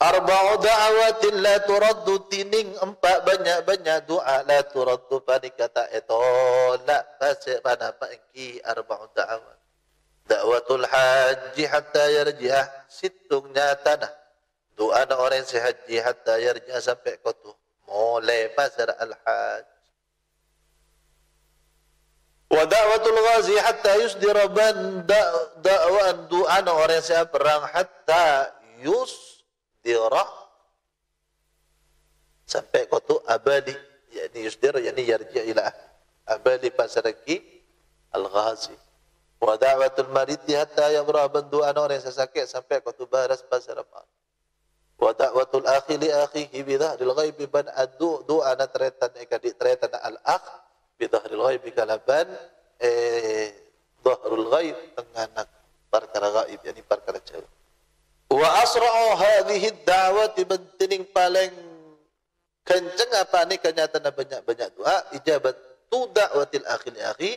Arba'u da'awatin la turaddu tining empat banyak-banyak doa la turaddu pada kata etolak pasal pada pagi arba'u da'awat. Da'watul haji hatta yarji'ah situngnya tanah. Doa orang sehaji hatta yarji'ah sampai kotu. Mulai pasal al-haj. Wa da'watul ghazi hatta yusdira ban da'wan doa orang sehat perang hatta yus dirah sampai kau tu abadi yakni yusdir yakni yarji ila abadi pasaraki al-ghazi. Wa da'watul marid hatta yabra bandu ana orang yang sakit sampai kau tu baras pasar wa da'watul akhi li akhihi bi dhahril ghaib ban adu doa ana tretan ekadik tretan al-akh bi dhahril ghaib kalaban eh dhahrul ghaib tengah perkara gaib yakni perkara jauh Wa asra'u hadhihi da'wati bentening paling kenceng apa ni kenyataan banyak-banyak doa. Ijabat tu da'watil akhil akhi.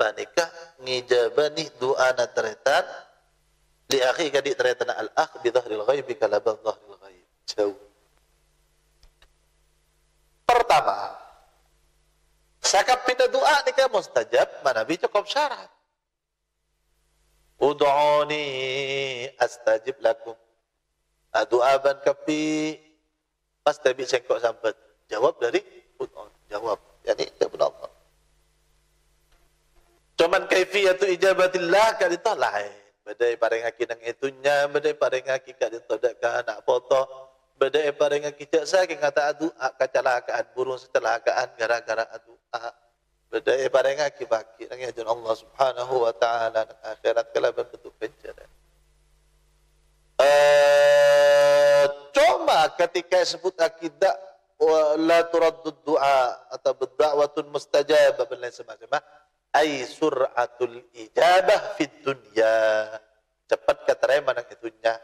Panikah ngijabani doa na teretan. Li akhi kadi teretan al akh bi dhahril ghaib kalaban dhahril ghaib. Jauh. Pertama sakap pindah doa ni kan mustajab mana bi cukup syarat. Ud'uni astajib lakum. Doa ban kapi pas tabi sengkok sampai jawab dari ud'un jawab yani kepada Allah. Cuman kaifiyatu ijabatillah kali itu lain. Badai paring aki nang itunya, badai paring aki kat itu ka anak foto, badai paring aki cak saking kata adu kecelakaan burung kecelakaan gara-gara adu Bedai barang aki baki nang ajun Allah Subhanahu wa taala nang akhirat kala bentuk pencerahan. Uh, ketika sebut akidah la turaddu du'a atau berda'watun mustajabah dan lain semacamnya ay sur'atul ijabah fid dunya cepat keterima nang itunya?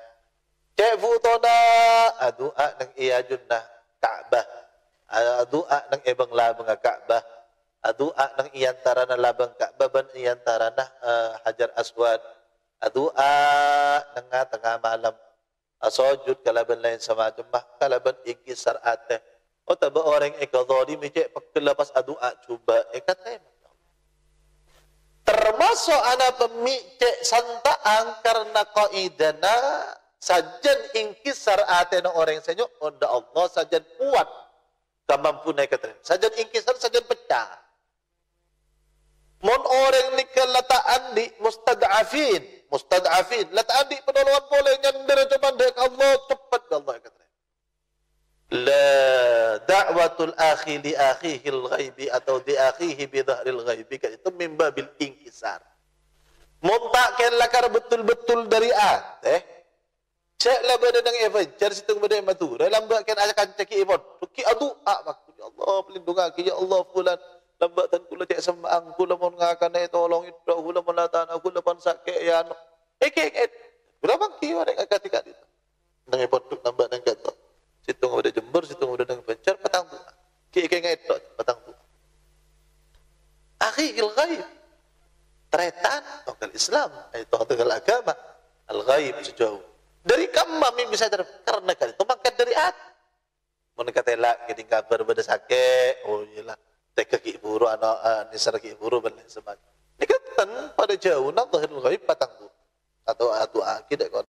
Cek futona adu'a nang iya junnah Ka'bah. Adu'a nang ebang labang Ka'bah. Doa nang iantara na labang Ka'bah iantara na uh, Hajar Aswad. Doa nang nga tengah malam asojud kalaban lain sama jembah kalaban ikisar ate o taba orang ikadhari meje pagkalapas adua cuba. Ikatay termasuk anak pemice santaang karena qaidana sajan ingkisar ate na orang senyo onda Allah sajan kuat. Kamampunay katrin sajan ingkisar sajan pecah. Mon orang ni kelataan di mustad'afin. Mustad'afin. Lataan di penolongan boleh nyandera cuma dek Allah cepat Allah kata. La da'watul akhi li akhihi al-ghaibi atau di akhihi bi dhahril ghaibi itu mimba bil inkisar. Muntakin lakar betul-betul dari at eh. Cek lah benda dengan adventure situ benda matu. Dalam buat kan akan cekik ibon. Ki adu ah ya Allah pelindung ya Allah fulan lambatan kula cek sembang kula mon ngakan ai tolong itu kula mon latan kula pon sakit ya no ek ek berapa kiyo nek ketika itu nang epot nambah nang gato situng udah jember situng udah nang pencar petang tu ki ek ek petang tu akhi il ghaib. Tretan tokal Islam itu tokal agama. Al ghaib sejauh. Dari kami bisa ter karena kan itu makan dari at mun kata gini kabar pada sakit oh iyalah teka ki buru ana uh, nisar ki buru dan lain sebagainya. Ini kan pada jauh nak zahirul ghaib patang tu. Atau atu akid kau